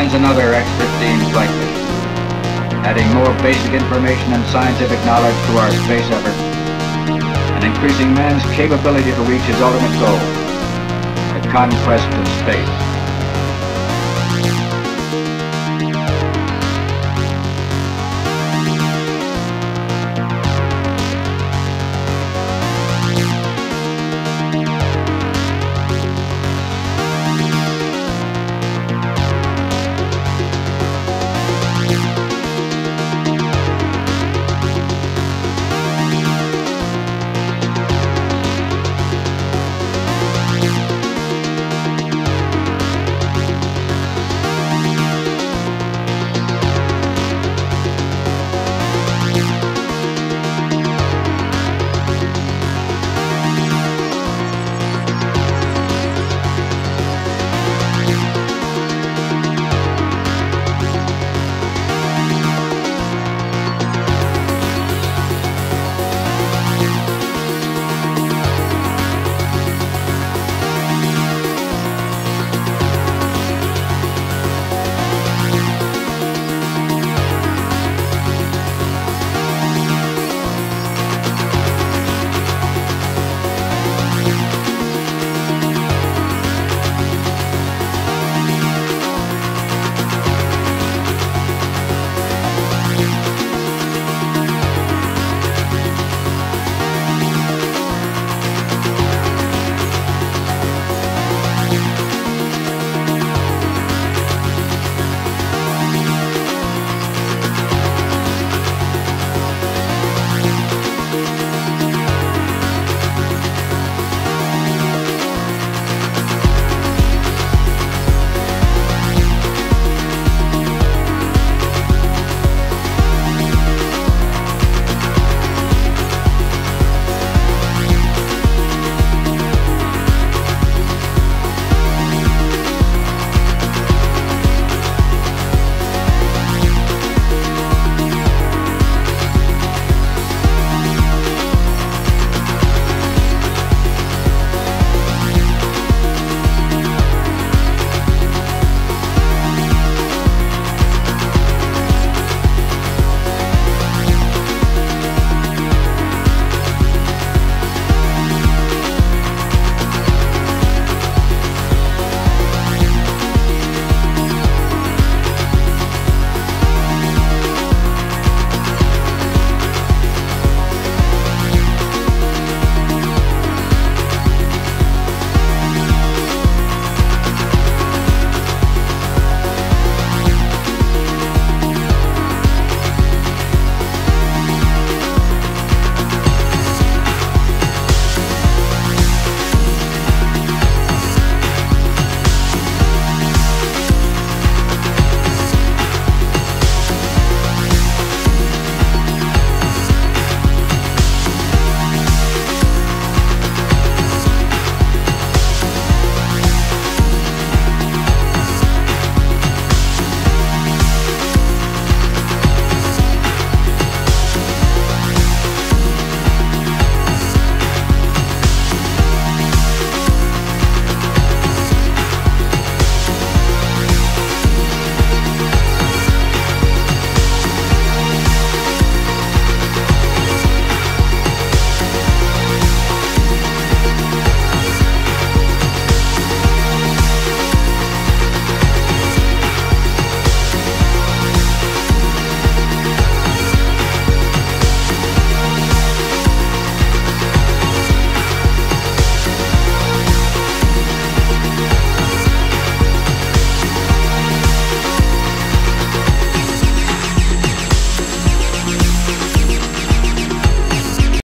and another expert-themed flight mission, adding more basic information and scientific knowledge to our space effort, and increasing man's capability to reach his ultimate goal, the conquest of space.